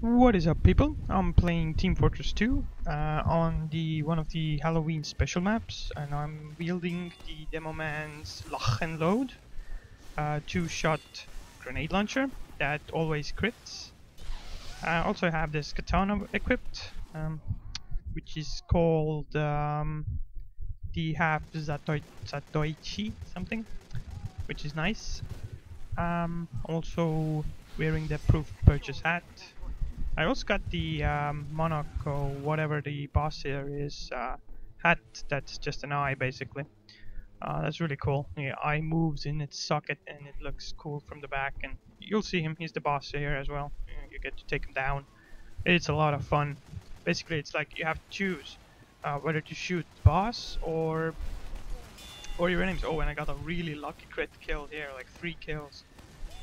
What is up people? I'm playing Team Fortress 2 uh, on the one of the Halloween special maps and I'm wielding the Demo Man's Loch-n-Load uh, two-shot grenade launcher that always crits. I also have this katana equipped um, which is called um, the half Zatoi Zatoichi something which is nice. Um, also wearing the proof purchase hat I also got the um, Monaco, whatever the boss here is, uh, hat that's just an eye basically. Uh, that's really cool. The eye moves in its socket and it looks cool from the back and you'll see him, he's the boss here as well. You get to take him down. It's a lot of fun. Basically it's like you have to choose uh, whether to shoot the boss or or your enemies. Oh and I got a really lucky crit kill here, like three kills.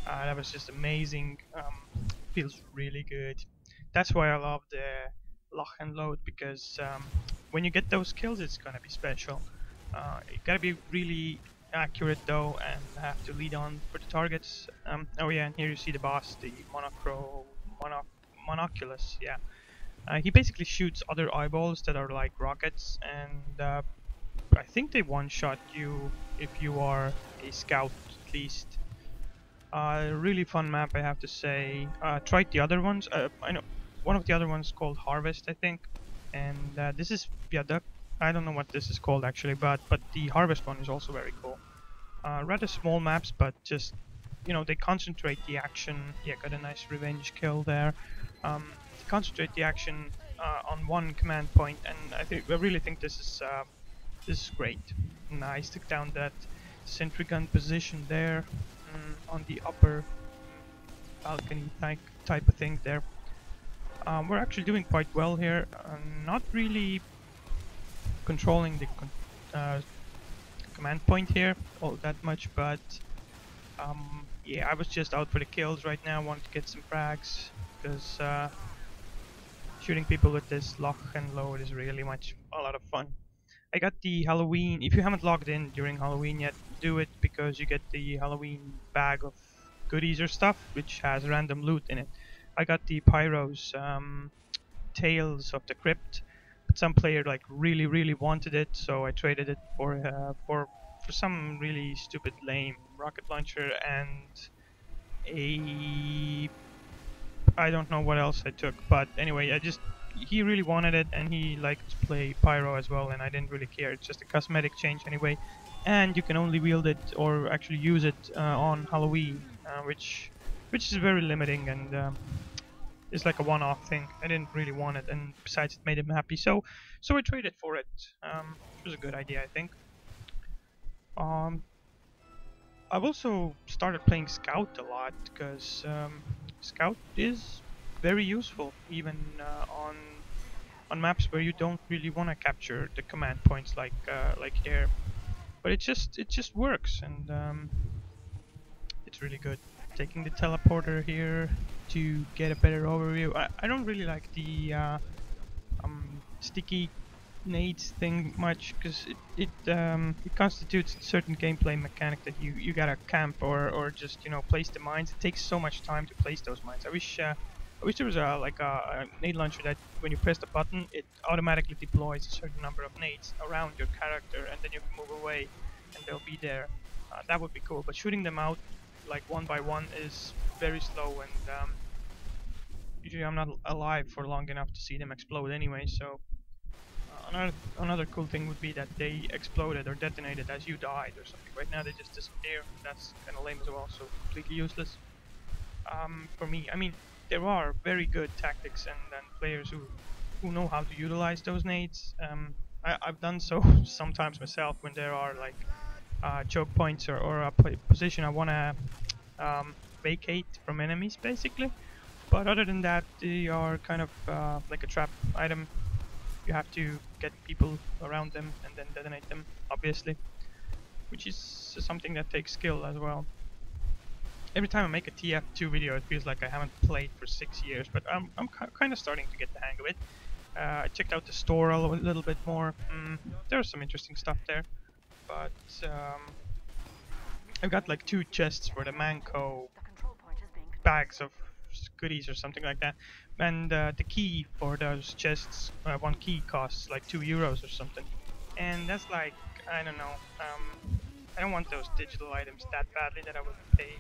Uh, that was just amazing. Um, feels really good that's why I love the Loch-n-Load because um, when you get those kills it's gonna be special. Uh, you gotta be really accurate though and have to lead on for the targets. Um, oh yeah, and here you see the boss, the monocro, mono, monoculus, yeah. Uh, he basically shoots other eyeballs that are like rockets and uh, I think they one-shot you if you are a scout at least. Uh, really fun map I have to say. Uh, tried the other ones. Uh, I know one of the other ones called Harvest, I think. And uh, this is Viaduct. I don't know what this is called actually, but but the Harvest one is also very cool. Uh, rather small maps, but just you know they concentrate the action. Yeah, got a nice revenge kill there. Um, concentrate the action uh, on one command point, and I think I really think this is uh, this is great. Nice, took down that sentry gun position there mm, on the upper balcony type type of thing there. Um, we're actually doing quite well here. Uh, not really controlling the con uh, command point here all that much, but um, yeah, I was just out for the kills right now. Wanted to get some frags because uh, shooting people with this lock and load is really much a lot of fun. I got the Halloween. If you haven't logged in during Halloween yet, do it because you get the Halloween bag of goodies or stuff, which has random loot in it. I got the Pyro's um, Tales of the Crypt, but some player like really really wanted it, so I traded it for uh, for for some really stupid lame rocket launcher and a I don't know what else I took, but anyway, I just he really wanted it and he liked to play Pyro as well, and I didn't really care. It's just a cosmetic change anyway, and you can only wield it or actually use it uh, on Halloween, uh, which which is very limiting and um, is like a one-off thing. I didn't really want it, and besides, it made him happy, so so I traded for it. Um, it was a good idea, I think. Um, I've also started playing Scout a lot because um, Scout is very useful, even uh, on on maps where you don't really want to capture the command points like uh, like here. But it just it just works, and um, it's really good taking the teleporter here to get a better overview. I, I don't really like the uh, um, sticky nades thing much because it it, um, it constitutes a certain gameplay mechanic that you you gotta camp or or just you know place the mines. It takes so much time to place those mines. I wish uh, I wish there was a like a, a nade launcher that when you press the button it automatically deploys a certain number of nades around your character and then you can move away and they'll be there. Uh, that would be cool. But shooting them out like one by one is very slow and um, usually I'm not alive for long enough to see them explode anyway so uh, another another cool thing would be that they exploded or detonated as you died or something. Right now they just disappear. That's kinda lame as well so completely useless. Um, for me I mean there are very good tactics and, and players who who know how to utilize those nades. Um, I, I've done so sometimes myself when there are like uh, choke points or, or a position I want to um, vacate from enemies basically. But other than that they are kind of uh, like a trap item. You have to get people around them and then detonate them obviously which is something that takes skill as well. Every time I make a TF2 video it feels like I haven't played for six years but I'm, I'm kind of starting to get the hang of it. Uh, I checked out the store a little bit more. Mm, there's some interesting stuff there but um, I've got like two chests for the Mann Co. bags of goodies or something like that. And uh, the key for those chests, uh, one key costs like two euros or something. And that's like, I don't know, um, I don't want those digital items that badly that I would pay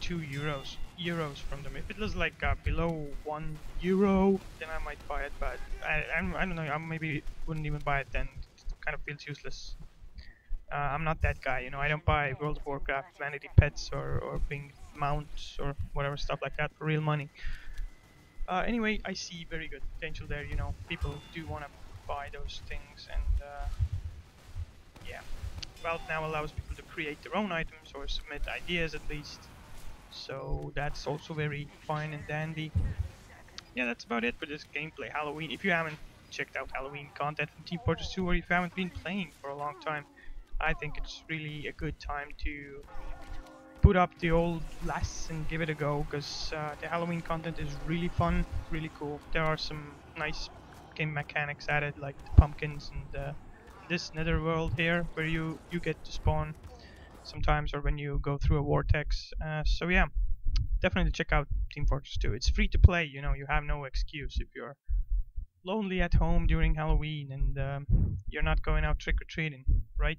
two euros euros from them. If it was like uh, below one euro, then I might buy it. But I, I'm, I don't know. I maybe wouldn't even buy it then. It kind of feels useless. Uh, I'm not that guy, you know. I don't buy World of Warcraft vanity pets or or being mounts or whatever stuff like that for real money. Uh, anyway, I see very good potential there. You know, people do want to buy those things, and uh, yeah, Valve now allows people to create their own items or submit ideas at least. So that's also very fine and dandy. Yeah, that's about it for this gameplay. Halloween. If you haven't checked out Halloween content from Team Fortress 2 or if you haven't been playing for a long time, I think it's really a good time to put up the old LAS and give it a go because uh, the Halloween content is really fun, really cool. There are some nice game mechanics added like the pumpkins and uh, this nether world here where you, you get to spawn sometimes or when you go through a vortex. Uh, so yeah, definitely check out Team Fortress 2. It's free to play, you know, you have no excuse if you're lonely at home during Halloween and um, you're not going out trick-or-treating, right?